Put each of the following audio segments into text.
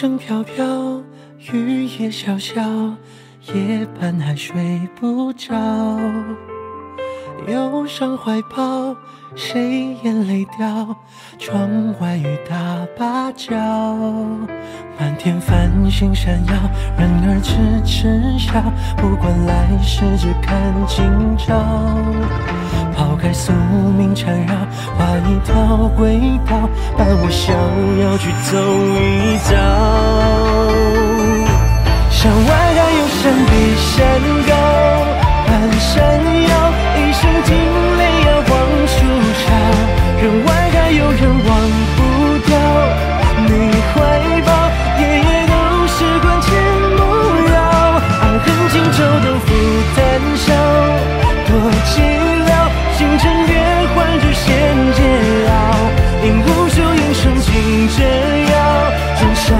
风声飘飘，雨也潇潇，夜半还睡不着。忧伤怀抱，谁眼泪掉？窗外雨打芭蕉，满天繁星闪耀，人儿痴痴笑。不管来世，只看今朝。抛开宿命缠绕，一条轨道，伴我逍遥去走一遭。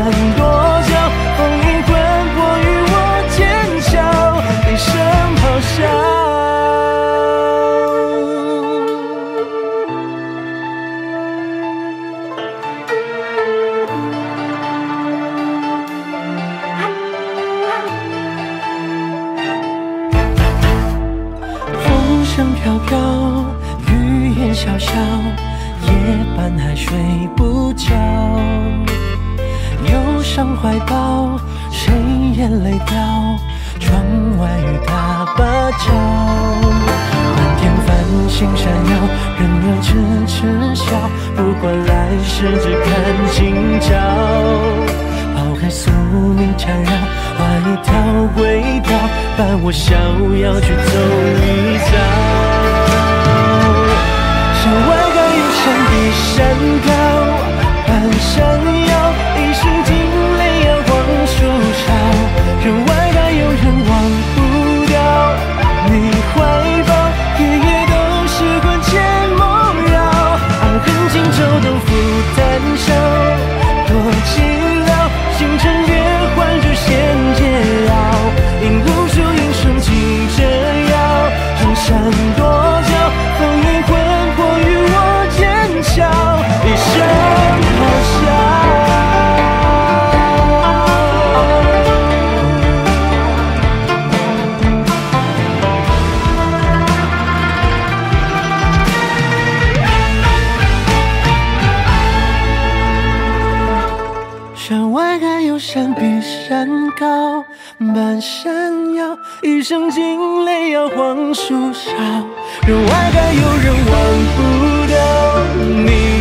江山多娇，风雨魂魄与我剑鞘，一声咆哮。风声飘飘，雨也潇潇，夜半还睡不着。怀抱，谁眼泪掉？窗外雨打芭蕉，满天繁星闪耀，人儿痴痴笑。不管来世，只看今朝。抛开宿命缠绕，画一条轨道，伴我逍遥去走一遭。山外还有山，比山高，山外还有山，比山高，半山腰，一声惊雷摇晃树梢。人外还有人忘不掉，你